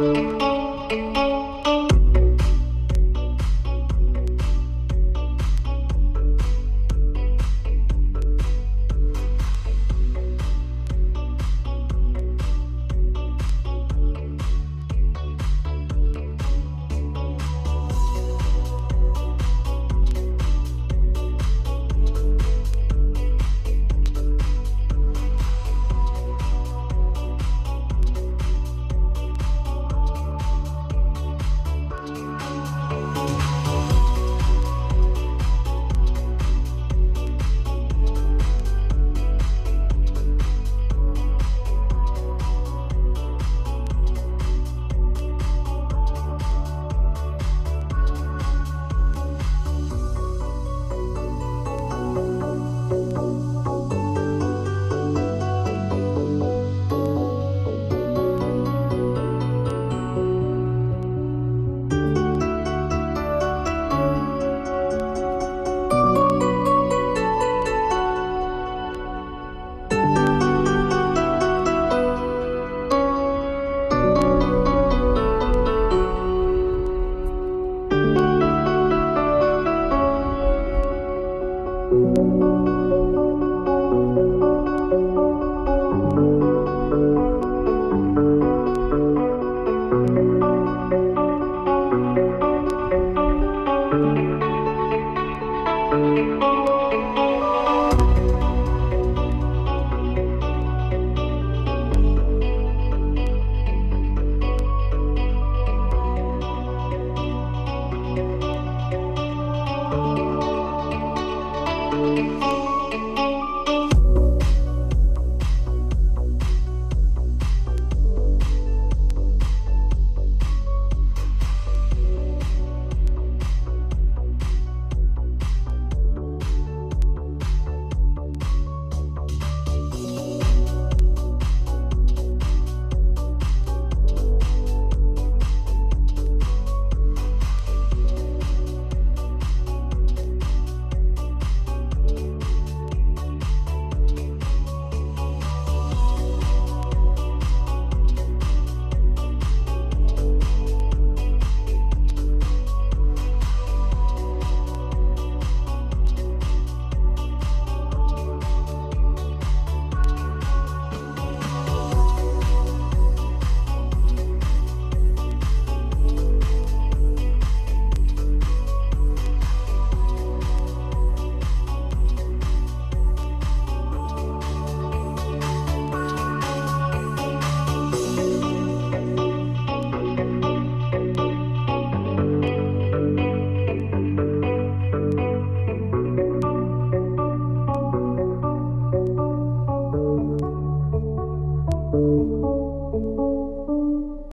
Música Bye.